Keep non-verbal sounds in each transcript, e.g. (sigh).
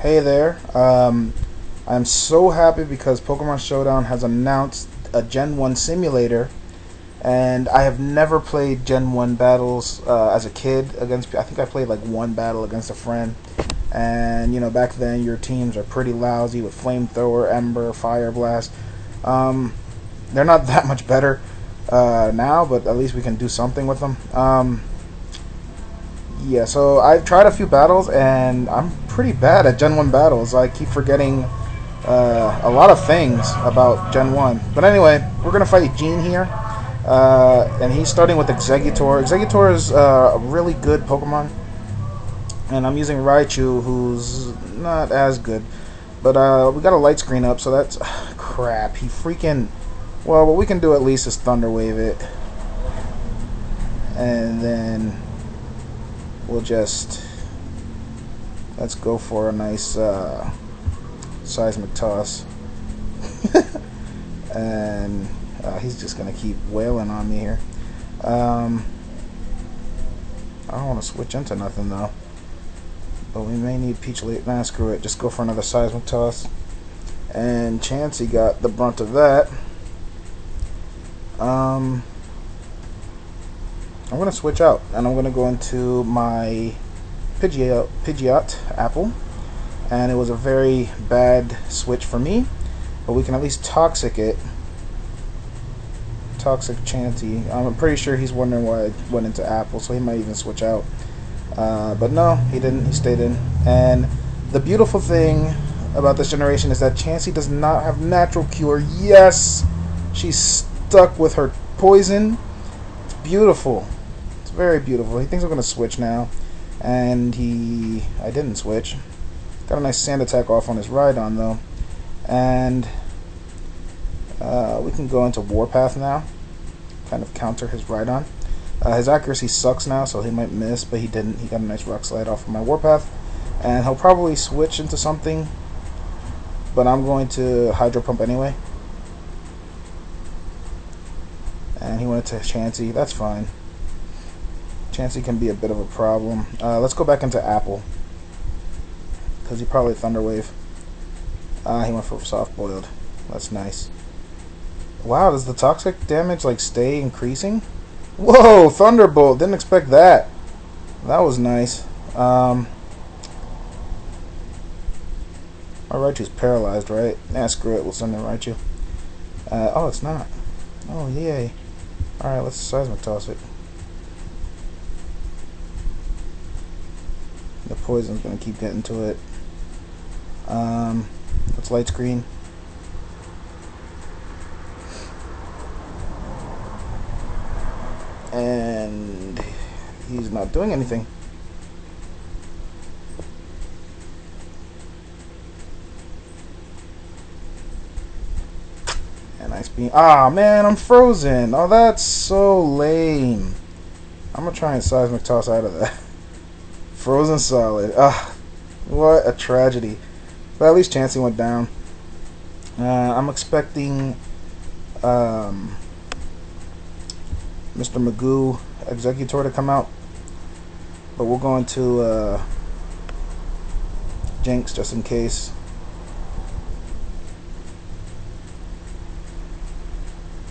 Hey there. Um, I'm so happy because Pokemon Showdown has announced a Gen 1 simulator, and I have never played Gen 1 battles uh, as a kid against. I think I played like one battle against a friend, and you know back then your teams are pretty lousy with Flamethrower, Ember, Fire Blast. Um, they're not (laughs) that much better uh, now, but at least we can do something with them. Um, yeah, so I've tried a few battles, and I'm pretty bad at Gen 1 battles. I keep forgetting uh, a lot of things about Gen 1. But anyway, we're going to fight Gene here. Uh, and he's starting with Exeggutor. Exeggutor is uh, a really good Pokemon. And I'm using Raichu, who's not as good. But uh, we got a light screen up, so that's... crap. He freaking... Well, what we can do at least is Thunder Wave it. And then we'll just let's go for a nice uh, seismic toss. (laughs) And uh, he's just gonna keep wailing on me here. Um, I don't want to switch into nothing though. But we may need peach late nah screw it just go for another seismic toss. And Chansey got the brunt of that. Um, I'm going to switch out and I'm going to go into my Pidgeot, Pidgeot apple and it was a very bad switch for me but we can at least toxic it. Toxic Chansey. I'm pretty sure he's wondering why I went into apple so he might even switch out. Uh, but no he didn't. He stayed in. And the beautiful thing about this generation is that Chansey does not have natural cure. Yes she's stuck with her poison. It's beautiful very beautiful. He thinks I'm going to switch now. And he... I didn't switch. Got a nice sand attack off on his Rhydon, though. And... Uh, we can go into Warpath now. Kind of counter his Rhydon. Uh, his accuracy sucks now, so he might miss, but he didn't. He got a nice Rock Slide off of my Warpath. And he'll probably switch into something. But I'm going to Hydro Pump anyway. And he went to Chansey. That's fine. Chansey can be a bit of a problem. Uh, let's go back into Apple. Because he probably Thunderwave. Ah, uh, he went for soft boiled. That's nice. Wow, does the toxic damage like stay increasing? Whoa, Thunderbolt! Didn't expect that. That was nice. Um, my Raichu's paralyzed, right? Nah, screw it. We'll send in Raichu. Uh, oh, it's not. Oh, yay. Alright, let's seismic toss it. The poison's to keep getting to it. Um, let's light screen. And he's not doing anything. And ice beam. Ah, man, I'm frozen. Oh, that's so lame. I'm to try and seismic toss out of that. (laughs) Frozen solid. Ah, what a tragedy. But at least Chansey went down. Uh, I'm expecting um, Mr. Magoo Exeggutor, to come out. But we'll go into uh, Jynx just in case.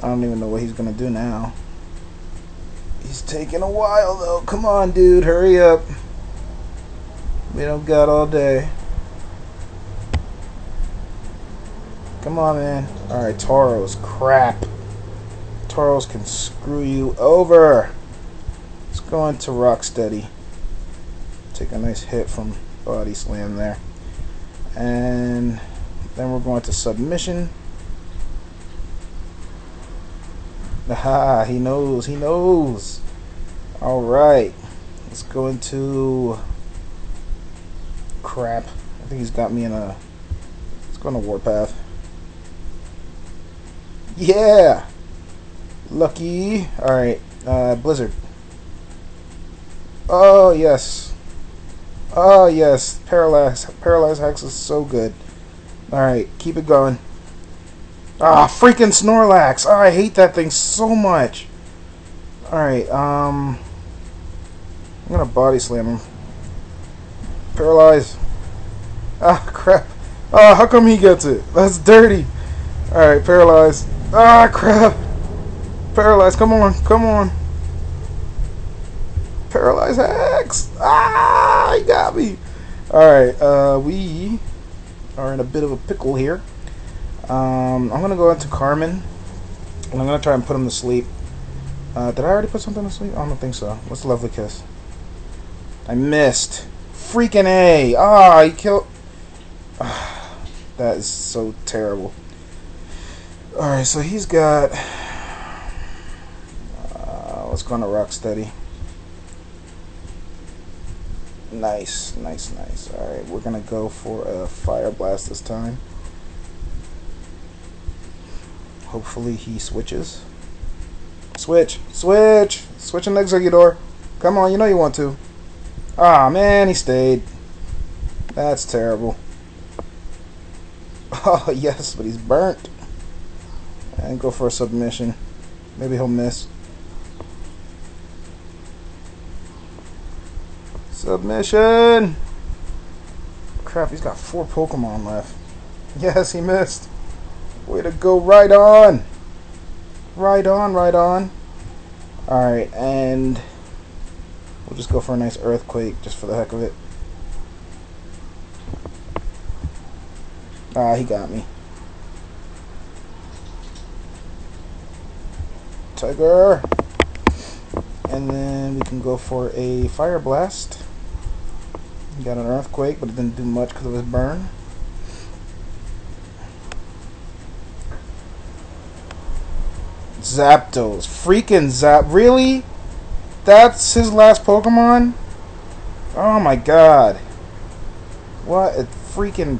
I don't even know what he's going to do now. He's taking a while though. Come on, dude. Hurry up. We don't got all day. Come on, man. Alright, Tauros. Crap. Tauros can screw you over. Let's go into Rocksteady. Take a nice hit from Body Slam there. And then we're going to Submission. Aha, he knows, he knows. Alright. Let's go into crap. I think he's got me in a... Let's go on a warpath. Yeah! Lucky. Alright, uh, Blizzard. Oh, yes. Oh, yes. Paralyze. Paralyze Hex is so good. Alright, keep it going. Ah, freaking Snorlax! Oh, I hate that thing so much. Alright, um... I'm gonna body slam him. Paralyze. Ah, crap. Ah, how come he gets it? That's dirty. Alright, paralyzed. Ah, crap. Paralyzed, come on, come on. Paralyzed Hex! Ah, he got me. Alright, uh, we are in a bit of a pickle here. Um, I'm gonna go into Carmen. And I'm gonna try and put him to sleep. Uh, did I already put something to sleep? I don't think so. What's lovely kiss? I missed. Freaking A! Ah, he killed. (sighs) that is so terrible. Alright, so he's got. Uh, let's go on to Rocksteady. Nice, nice, nice. Alright, we're gonna go for a Fire Blast this time. Hopefully he switches. Switch! Switch! Switch an Exeggutor. Come on, you know you want to. Ah, man, he stayed. That's terrible. (laughs) Oh, yes, but he's burnt. And go for a submission. Maybe he'll miss. Submission! Crap, he's got four Pokemon left. (laughs) Yes, he missed. Way to go, right on! Right on, right on. Alright, and we'll just go for a nice Earthquake just for the heck of it. Ah, he got me. Tiger! And then we can go for a Fire Blast. Got an Earthquake, but it didn't do much because of his burn. Zapdos. Freaking Zap. Really? That's his last Pokemon? Oh my god. What a freaking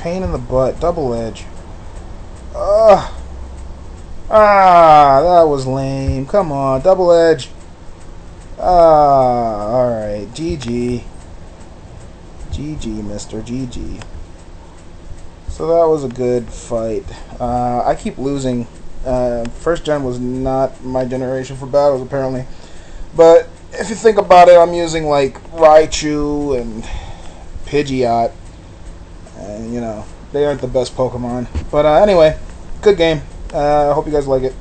pain in the butt. Double Edge. Ugh. Ah, that was lame. Come on, Double Edge. Ah, alright. GG. GG, Mr. GG. So that was a good fight. Uh, I keep losing. Uh, first gen was not my generation for battles, apparently. But if you think about it, I'm using like Raichu and Pidgeot. And, you know, they aren't the best Pokemon. But uh, anyway, good game. Uh, I hope you guys like it.